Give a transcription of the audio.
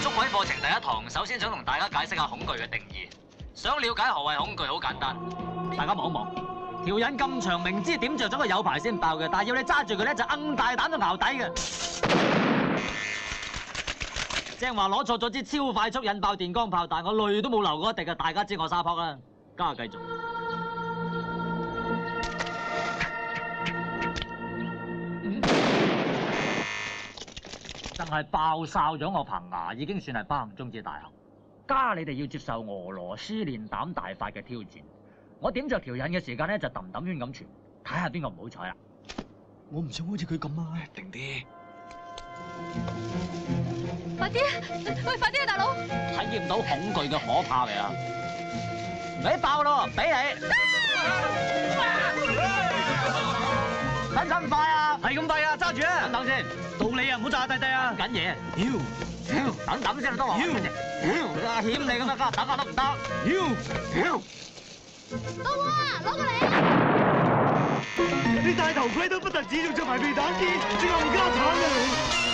捉鬼課程第一堂，首先想同大家解釋下恐懼嘅定義。想了解何謂恐懼，好簡單，大家望一望，條癮咁長，明知點着咗個有排先爆嘅，但係要你揸住佢咧就硬大膽到淆底嘅。正話攞錯咗支超快速引爆電光炮，但我淚都冇流過一滴嘅，大家知我沙撲啦。家下繼續。真係爆哨咗我棚牙，已經算係不幸中之大幸。加你哋要接受俄羅斯練膽大法嘅挑戰。我點着條引嘅時間咧就揼揼圈咁傳，睇下邊個唔好彩啦。我唔想好似佢咁啊！定啲，快啲啊！喂，快啲啊，大佬！體驗到恐懼嘅可怕未啊？你爆咯，俾你！使唔使咁快啊？係咁快啊！揸住啊！等等先，到你啊！唔好炸弟弟啊！紧嘢，妖等等先都話。妖阿險你咁樣，等下都唔得。妖妖！到我啊，攞過嚟啊！你戴頭盔都不特止，仲着埋避彈衣，仲冚家產啊！